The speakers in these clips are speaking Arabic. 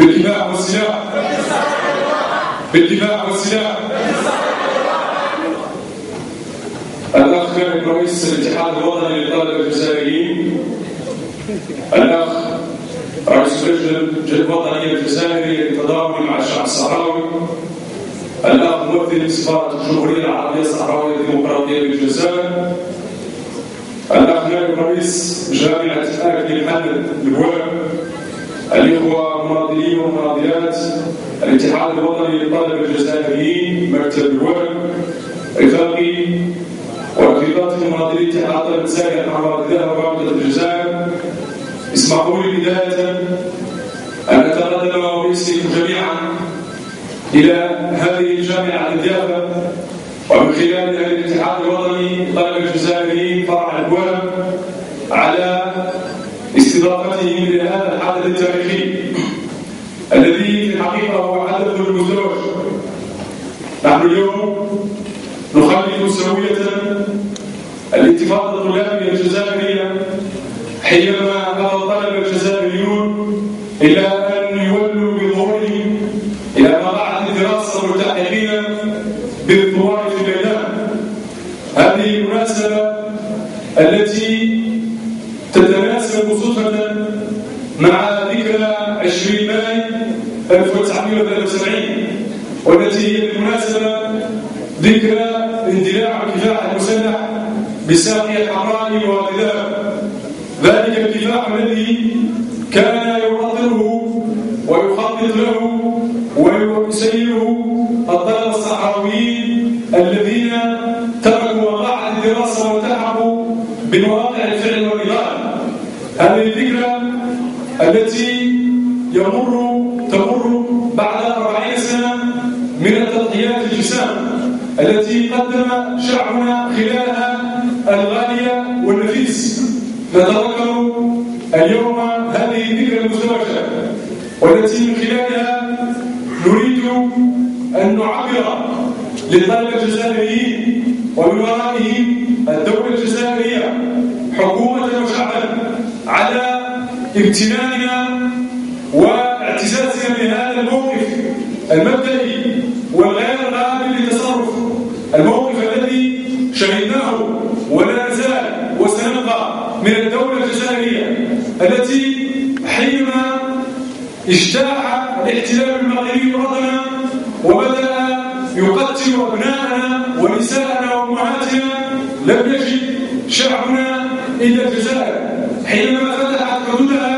بالدفاع والسلاح بالدفاع والسلاح الأخ نائب رئيس الاتحاد الوطني للطلبة الجزائريين الأخ رئيس اللجنة الوطنية الجزائرية للتضامن مع الشعب الصحراوي. الأخ ممثل سفارة الجمهورية العربية الصحراوية الديمقراطية للجزائر الأخ نائب رئيس جامعة آكل محمد البواب الإخوة المناضلين والمناضلات الاتحاد الوطني للطلبة الجزائريين مكتب الوالد رفاقي ورفيقات المناضلين اتحاد الطلبة الجزائري الحرارة الذهب وعودة الجزائر. اسمحوا لي بداية أن أتقدم باسمكم جميعا إلى هذه الجامعة الضيافة ومن خلالها الاتحاد الوطني للطلبة الجزائريين فرع الابواب على استضافتهم لهذا الحدث التاريخي الذي في الحقيقة هو حدث مزدوج. نحن اليوم نخالف سوية الانتفاضة الطلابية الجزائرية حينما هذا الطلبة الجزائريون إلى أن يولوا بظهورهم إلى مقاعد الدراسة الملتحقين بالثوار في الميدان هذه المناسبة التي تتناسب صدفة مع ذكرى 20 ماي 1973 والتي هي بالمناسبة ذكرى اندلاع الكفاح المسلح بالساقية الحمراء والغذاء. ذلك الكفاح الذي كان يؤطره ويخطط له ويسيره الطلبة الصحراويين الذين تركوا مقاعد الدراسة والتحقوا بمواقع الفعل والنضال هذه الذكرى التي يمر تمر بعد أربعين سنة من التضحيات الجسام التي قدم شعبنا خلالها الغالية والنفيس. نتذكر اليوم هذه الذكرى المزدوجة والتي من خلالها نريد أن نعبر للطلبة الجزائريين ومن ورائهم الدولة الجزائرية حكومة وشعبا على امتناننا واعتزازنا بهذا الموقف المبدئي والغير قابل للتصرف. الموقف الذي شهدناه ولا نزال وسنبقى من الدولة الجزائرية التي حينما اجتاح الاحتلال المغربي أرضنا وبدأ يقتل أبناءنا ونساءنا وأمهاتنا لم يجد شعبنا إلا الجزائر. حينما فتحت حدودها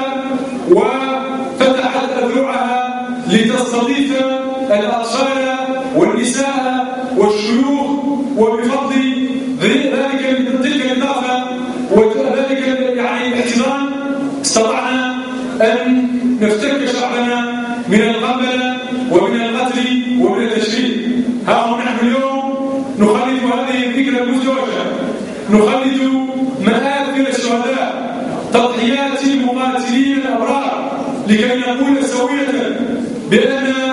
لتستضيف الأطفال والنساء والشيوخ وبفضل ذلك تلك الإضافة وذلك يعني الاحتضان استطعنا أن نفتك شعبنا من القبلة ومن القتل ومن التشريد. ها هو نحن اليوم نخلد هذه الفكرة المزدوجة نخلد مآثر الشهداء تضحيات المقاتلين الأبرار لكي نقول سوية بأن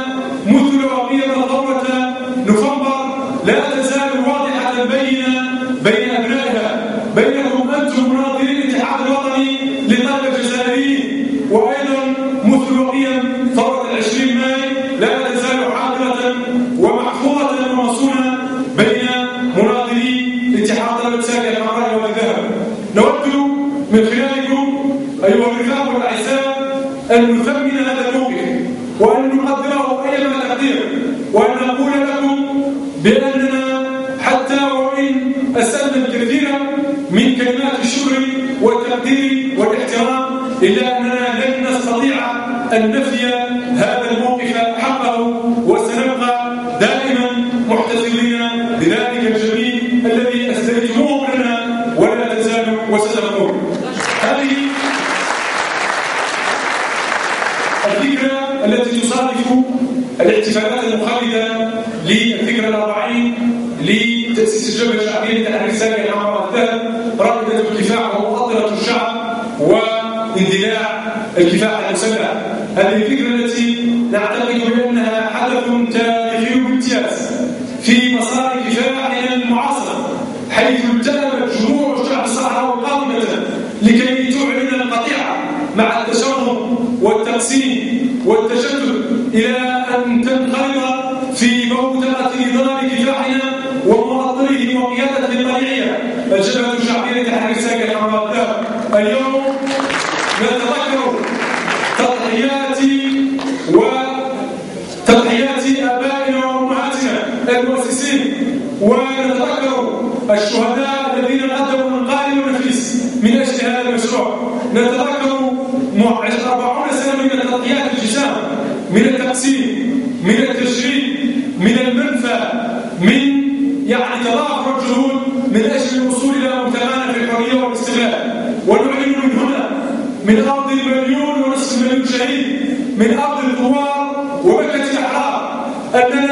تقدير وأن نقول لكم بأننا حتى وإن أسألنا الكثير من كلمات الشكر والتقدير والاحترام إلا أننا لن نستطيع أن نفي هذا الموقف حقه وسنبقى دائما محتفظين بذلك الجميل الذي أسديتموه لنا ولا تزالوا وستبقون هذه الذكرى التي تصادف الاحتفالات تأسيس الجبهة الشعبية لتحرير سامية الأمر الثالث رائدة الكفاح ومؤطرة الشعب واندلاع الكفاح المسلح هذه الفكرة التي نعتقد بأنها حدث تاريخي بامتياز في مسار كفاحنا المعاصرة حيث التهمت جموع الشعب الصحراوي قادمة لكي تعلن القطيعة مع التشرم والتقسيم والتشتت إلى أن تنقلب في موتقة الجبهة الشعبية لتحرير اليوم نتذكر تضحيات وتضحيات آبائنا وأمهاتنا المؤسسين ونتذكر الشهداء الذين قدموا من قائل ونفيس من أجل هذا المشروع. نتذكر من أرض المليون ونصف مليون شهيد من أرض الثوار ومكة الأحرار أننا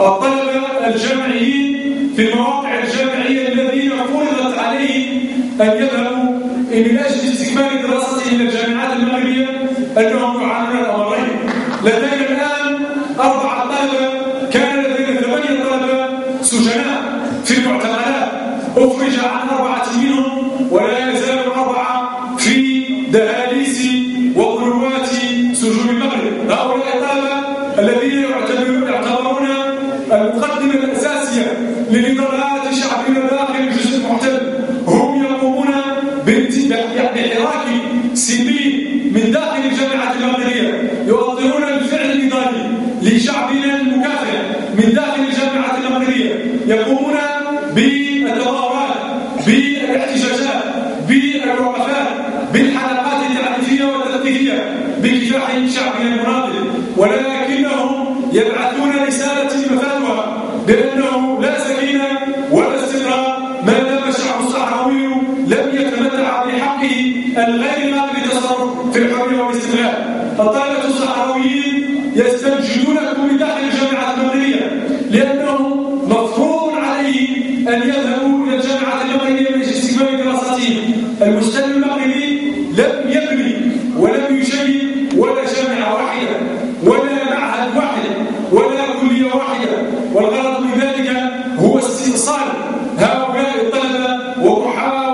الطلبة الجامعيين في المواقع الجامعية الذين فرضت عليهم أن يذهبوا من أجل استكمال دراستهم إلى الجامعات المغربية أنهم يعانون الأمرين لدينا الآن أربعة طلبة بالحلقات التعريفية والتثقيفية بكفاح شعبنا المناضل ولكنهم يبعثون رسالة المفاتوى بأنه لا سكينة ولا استقرار ما دام الشعب الصحراوي لم يتمتع بحقه الغير قابل للتصرف في الحرية والاستقلال. فطالة الصحراويين يستنجدونكم من داخل الجامعة المغربية لأنه مفروض عليه أن يذهبوا إلى الجامعة المغربية من استكمال دراستهم المستلمة وضحاها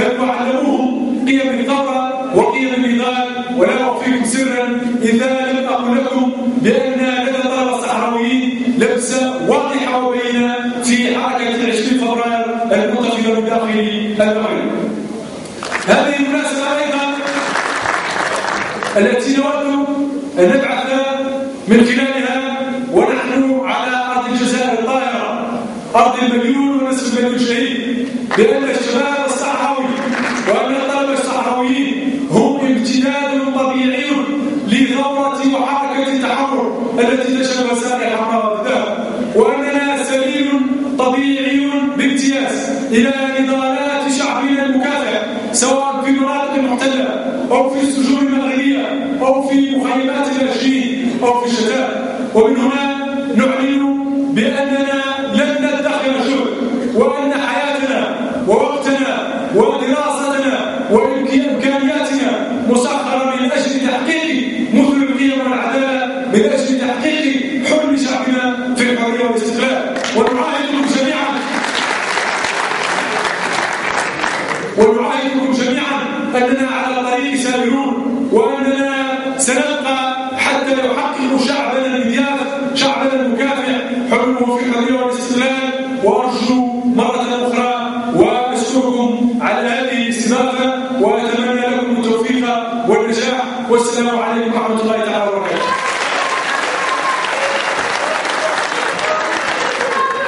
بل وعلموهم قيم الثورة وقيم النضال ولا أخفيكم سرا إذا لم أقل لكم بأن لدى طلبة الصحراويين لبسة واضحة وبينة في حركة 20 فبراير المنتخبة من داخل هذه المناسبة أيضا التي نود أن نبعث من خلالها ونحن على أرض الجزائر الطاهرة. أرض المليون ونصف المليون شهيد. بأن الشباب إلى نضالات شعبنا المكافئ سواء في مناطق المحتلة أو في السجون المغربية أو في مخيمات اللاجئين أو في الشتات. ومن هنا نعلن بأننا لن ندخر الجوع وأن حياتنا ووقتنا ودراستنا وإمكانياتنا حلمه في الحريه والاستقلال وأرجو مرة أخرى وأشكركم على هذه الاستضافة